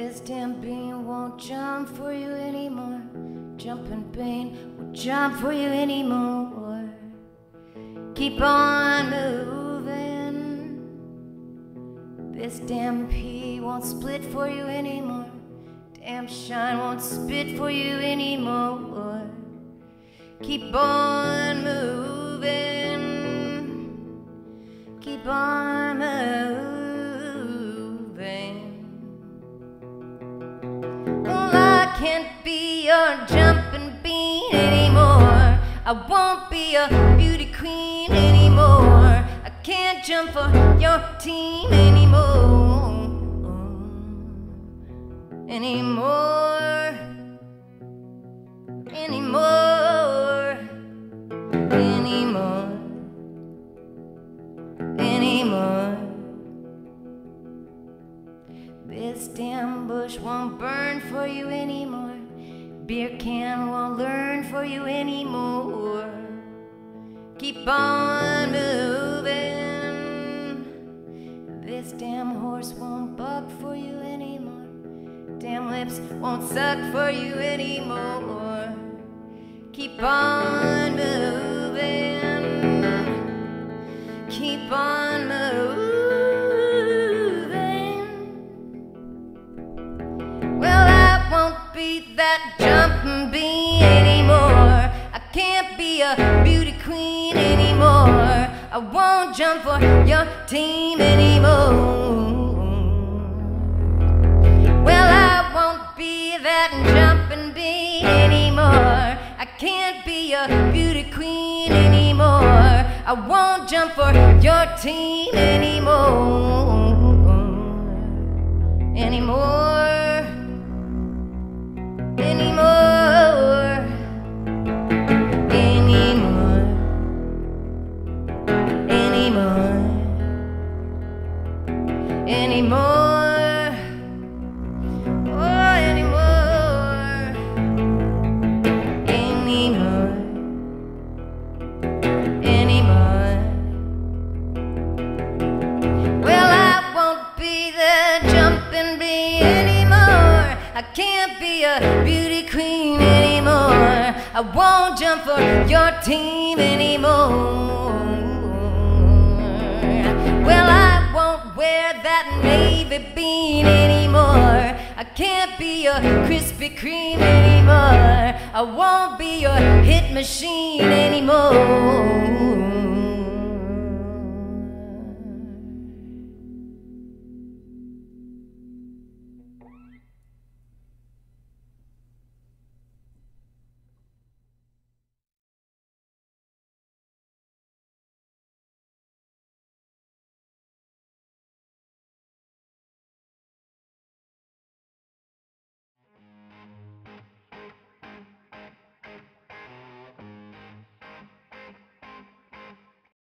This damn bean won't jump for you anymore. Jumping bean won't jump for you anymore. Keep on moving. This damn pea won't split for you anymore. Damn shine won't spit for you anymore. Keep on moving. Can't be your jumping bean anymore. I won't be a beauty queen anymore. I can't jump for your team anymore. Anymore. Anymore. Damn bush won't burn for you anymore. Beer can won't learn for you anymore. Keep on moving. This damn horse won't buck for you anymore. Damn lips won't suck for you anymore. Keep on moving. That jumping bean anymore. I can't be a beauty queen anymore. I won't jump for your team anymore. Well, I won't be that jumping bean anymore. I can't be a beauty queen anymore. I won't jump for your team anymore. I can't be a beauty queen anymore. I won't jump for your team anymore. Well, I won't wear that navy bean anymore. I can't be your Krispy Kreme anymore. I won't be your hit machine anymore.